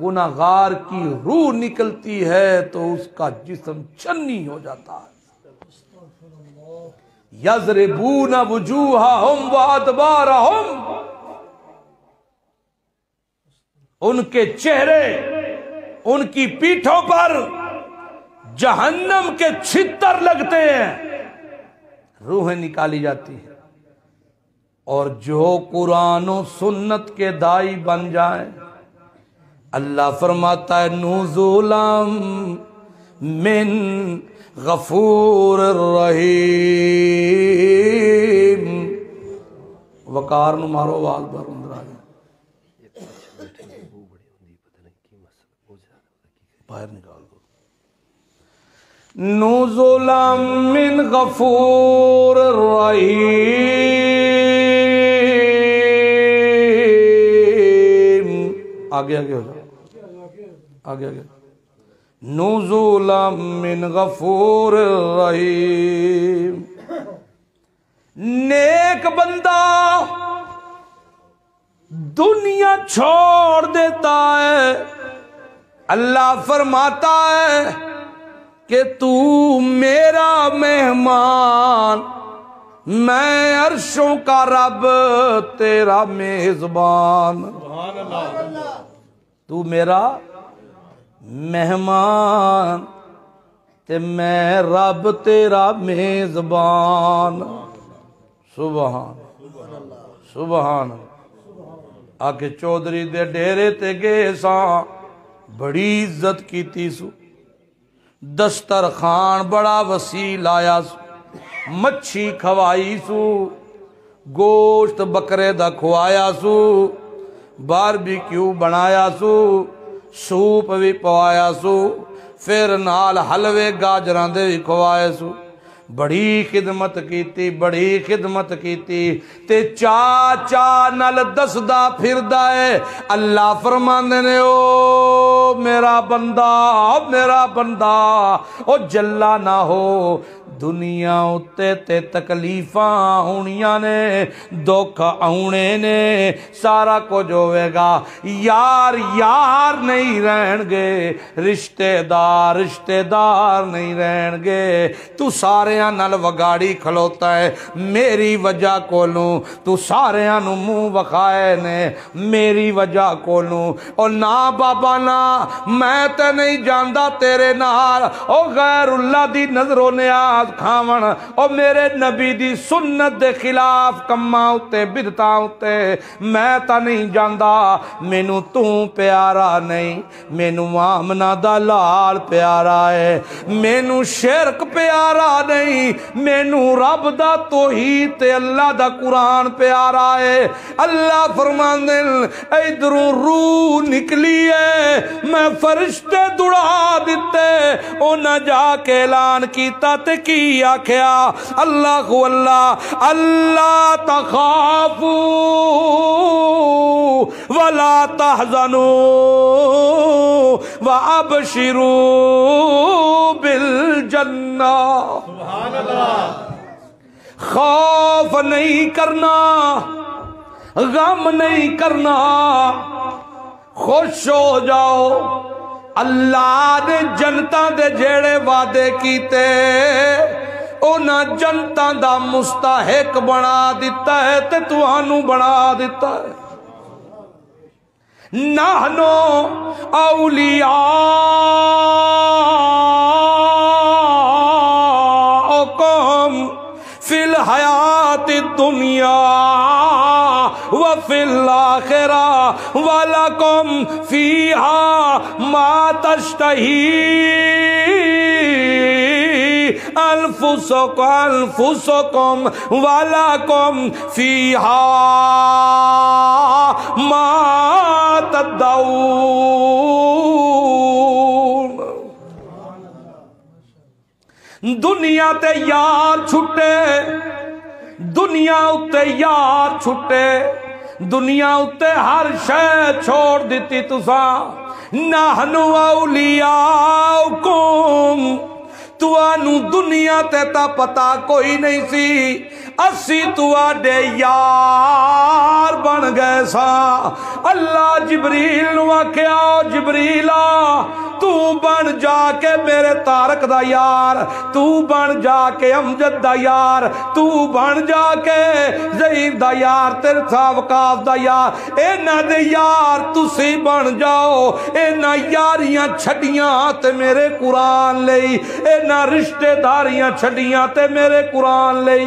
गुनागार की रूह निकलती है तो उसका जिस्म छन्नी हो जाता है। यजरबून वजूहा हम वादबारा हम उनके चेहरे उनकी पीठों पर जहन्नम के छितर लगते हैं। रूहें निकाली जाती हैं। और जो कुरान सुन्नत के दाई बन जाए अल्लाह फरमाता है नूजुलम मिन गफूर रहीम वकार नु मारो, वाल पर बाहर निकाल दो। नुजुलम मिन गफूर रहीम आगे आगे हो जाओ। आगे आगे। नुजुलम मिन गफूर रहीम। नेक बंदा दुनिया छोड़ देता है। अल्लाह फरमाता है कि तू मेरा मेहमान मैं अरशों का रब तेरा मेजबान। तू मेरा मेहमान, ते मैं रब तेरा मेजबान। सुबहान सुबहान आके चौधरी दे डेरे ते गए सा, बड़ी इज़्ज़त की सू। दस्तर खान बड़ा वसी लाया सू। मच्छी खवाई सू। गोश्त बकरे दा खुआया सू। बारबीक्यू बनाया सू। सूप भी पवाया सू फिर नाल हलवे गाजरां दे भी खवाए सू बड़ी खिदमत कीती, बड़ी खिदमत ते चा चा नल दसदा फिरदा है अल्लाह फरमांदे ने, ओ मेरा बंदा मेरा बंदा, ओ जल्ला ना हो। दुनिया उत्ते ते तकलीफां आउणियाँ ने, दुख आउणे ने, सारा कुछ होवेगा। यार यार नहीं रहणगे रिश्तेदार रिश्तेदार नहीं रहणगे तू ਸਾਰਿਆਂ ਨਾਲ ਵਗਾੜੀ ਖਲੋਤਾ ਹੈ ਮੇਰੀ ਵਜ੍ਹਾ ਕੋਲੋਂ ਤੂੰ ਸਾਰਿਆਂ ਨੂੰ ਮੂੰਹ ਵਿਖਾਏ ਨੇ ਮੇਰੀ ਵਜ੍ਹਾ ਕੋਲੋਂ ਉਹ ਨਾ ਬਾਬਾ ਨਾ ਮੈਂ ਤੇ ਨਹੀਂ ਜਾਂਦਾ ਤੇਰੇ ਨਾਲ ਉਹ ਗੈਰੁੱਲਾ ਦੀ ਨਜ਼ਰੋਂ ਨਿਆਜ਼ ਖਾਵਣ ਉਹ ਮੇਰੇ ਨਬੀ ਦੀ ਸੁਨਨਤ ਦੇ ਖਿਲਾਫ ਕੰਮਾਂ ਉੱਤੇ ਬਿਦਤਾਂ ਉੱਤੇ ਮੈਂ ਤਾਂ ਨਹੀਂ ਜਾਂਦਾ ਮੈਨੂੰ ਤੂੰ ਪਿਆਰਾ ਨਹੀਂ ਮੈਨੂੰ ਆਮਨਾ ਦਾ ਲਾਲ ਪਿਆਰਾ ਹੈ ਮੈਨੂੰ ਸ਼ਿਰਕ ਪਿਆਰਾ ਨਹੀਂ नहीं मैनू रब का तो ही अल्लाह का कुरान प्यारा है अल्लाह फरमान इधरों रूह निकली है मैं फरिश्ते दुड़ा दिते उन्हें जाके ऐलान किया तो की आख्या अल्लाह अल्लाह अल्लाह तखाफू वला तहजनो व अब शिरू बिल जन्ना खौफ नहीं करना, गम नहीं करना। खुश हो जाओ, अल्लाह ने जनता दे जेड़े वादे किते, उन्हें जनता का मुस्ताहिक बना दिता है ते तुहानू बना दिता है। नाहनो, औलिया। हयात दुनिया, व फिल आखिरा वाला कम फीहा मातश्तही अल्फुसक, अल्फुसकम वालाकम फीहा मा दुनिया ते यार छुट्टे ਦੁਨੀਆ ਉੱਤੇ ਯਾਰ ਛੁੱਟੇ ਦੁਨੀਆ ਉੱਤੇ ਹਰ ਸ਼ੈ ਛੋੜ ਦਿੱਤੀ ਤੁਸਾਂ ਨਾਹਨੂ ਔਲੀਆਉਕੁਮ ਤੁਹਾਨੂੰ ਦੁਨੀਆ ਤੇ ਤਾਂ ਪਤਾ ਕੋਈ ਨਹੀਂ ਸੀ असी तुआडे यार बन गए सा। जबरील आख्या, जबरीला, तू बन जाके मेरे तारक दा यार, तू बन जाके अमजद दा यार, तू बन जाके जहीर दा यार, तेरे सावकाफ का यार। इन्हों दे यार तुसी बन जाओ, इन्हों यारियाँ छड़ियाँ ते मेरे कुरान ले इन्हों रिश्तेदारियाँ छड़ियाँ ते मेरे कुरान ले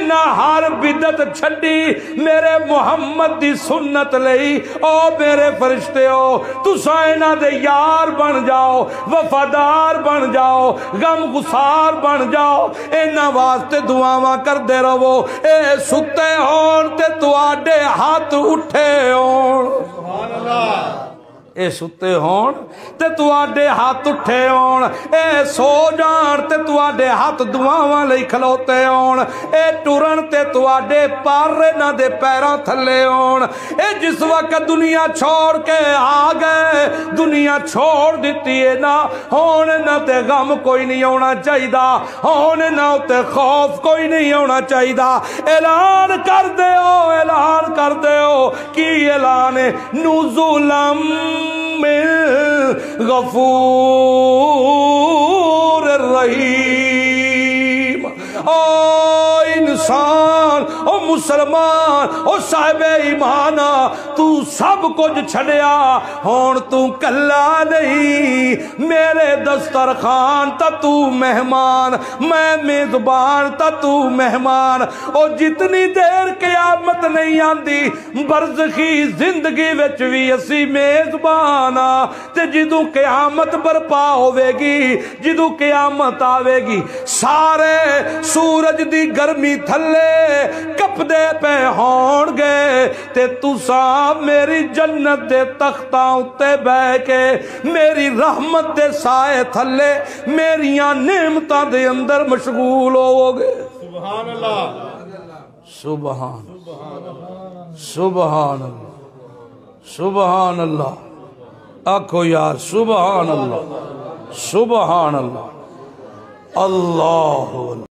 ना हर बिदत छी मेरे मुहम्मद की सुनत लई। ओ मेरे फरिश्ते हो तुसा इन्हों के यार बन जाओ, वफादार बन जाओ गम गुसार बन जाओ। इन्हों वास्ते दुआव करते रहो ये सुते होते हाथ उठे हो ਇਹ ਸੁੱਤੇ ਹੋਣ ਤੇ ਤੁਹਾਡੇ ਹੱਥ ਉੱਠੇ ਹੋਣ ਇਹ ਸੋ ਜਾਣ ਤੇ ਤੁਹਾਡੇ ਹੱਥ ਦੁਆਵਾਂ ਲਈ ਖਲੋਤੇ ਹੋਣ ਇਹ ਟੁਰਨ ਤੇ ਤੁਹਾਡੇ ਪਰ ਇਹਨਾਂ ਦੇ ਪੈਰਾਂ ਥੱਲੇ ਹੋਣ ਇਹ ਜਿਸ ਵਕਤ ਦੁਨੀਆ ਛੋੜ ਕੇ ਆ ਗਏ ਦੁਨੀਆ ਛੋੜ ਦਿੱਤੀ ਏ ਨਾ ਹੁਣ ਇਹਨਾਂ ਤੇ ਗਮ ਕੋਈ ਨਹੀਂ ਆਉਣਾ ਚਾਹੀਦਾ ਹੁਣ ਇਹਨਾਂ ਉੱਤੇ ਖੌਫ ਕੋਈ ਨਹੀਂ ਆਉਣਾ ਚਾਹੀਦਾ ਐਲਾਨ ਕਰ ਦਿਓ ਐਲਾਨ ਕਰ ਦਿਓ ਕੀ ਐਲਾਨ ਹੈ ਨੁਜ਼ੁਲਮ गफ़ूर रही आ इंसान ओ मुसलमान ओ साहिब ईमान तू सब कुछ छड़िया ਹੁਣ ਤੂੰ ਕੱਲਾ ਨਹੀਂ ਮੇਰੇ ਦਸਤਰਖਾਨ ਤਾਂ ਤੂੰ ਮਹਿਮਾਨ ਮੈਂ ਮੇਜ਼ਬਾਨ ਤਾਂ ਤੂੰ ਮਹਿਮਾਨ ਉਹ ਜਿਤਨੀ ਦੇਰ ਕਿਆਮਤ ਨਹੀਂ ਆਂਦੀ ਬਰਜ਼ਖੀ ਜ਼ਿੰਦਗੀ ਵਿੱਚ ਵੀ ਅਸੀਂ ਮੇਜ਼ਬਾਨ ਆ ਤੇ ਜਦੋਂ ਕਿਆਮਤ ਬਰਪਾ ਹੋਵੇਗੀ ਜਦੋਂ ਕਿਆਮਤ ਆਵੇਗੀ ਸਾਰੇ ਸੂਰਜ ਦੀ ਗਰਮੀ ਥੱਲੇ मेरे पे होणगे ते तुसा मेरी जन्नत दे तख्ता उत्ते बह के मेरी रहमत दे साए थले मेरिया नेमता दे अंदर मशगूल हो गए सुबहान सुबहान सुबहान अल्लाह आखो यार सुबहान अल्लाह सुबहान अल्लाह अल्लाह